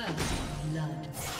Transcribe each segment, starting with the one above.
First blood.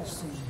Nelson.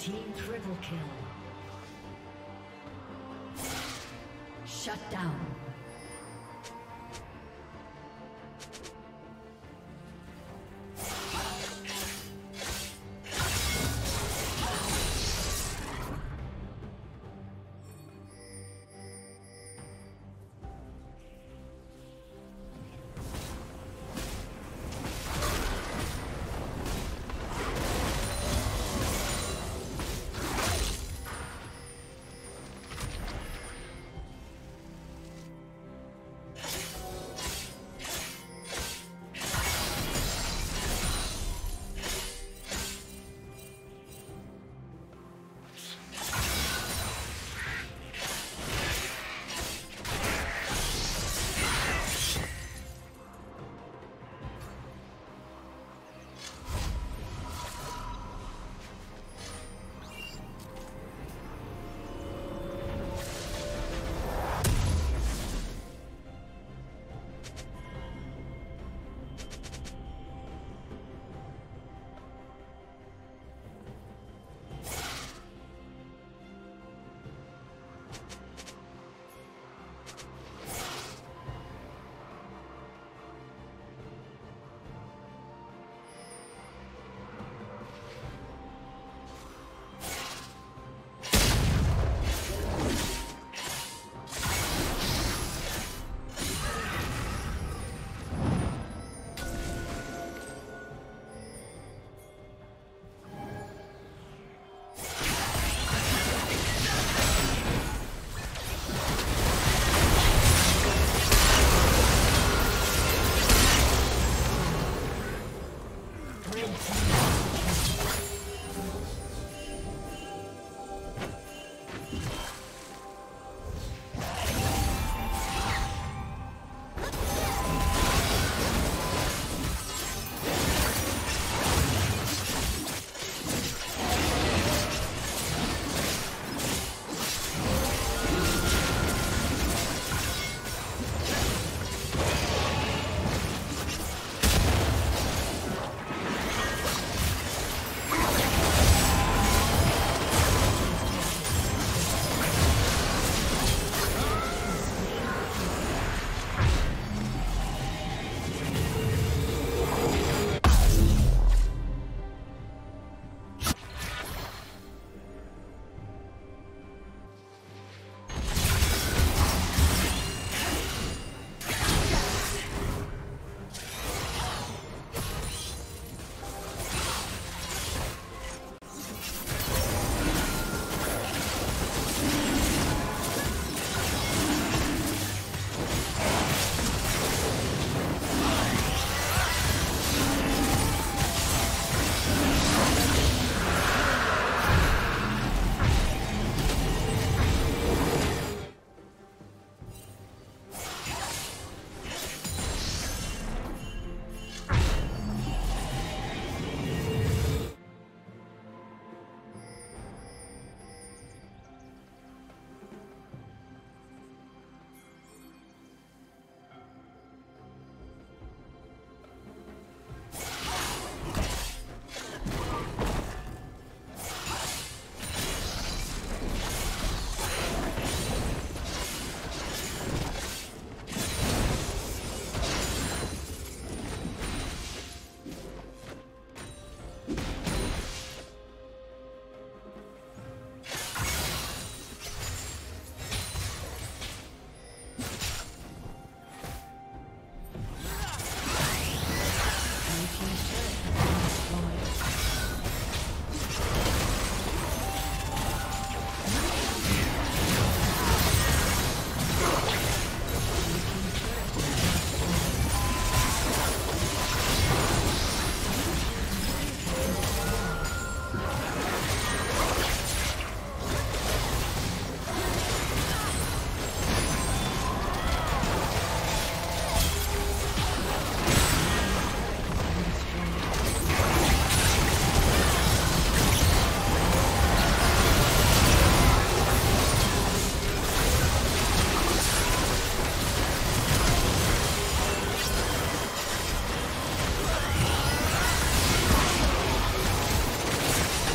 Team triple kill. Shut down.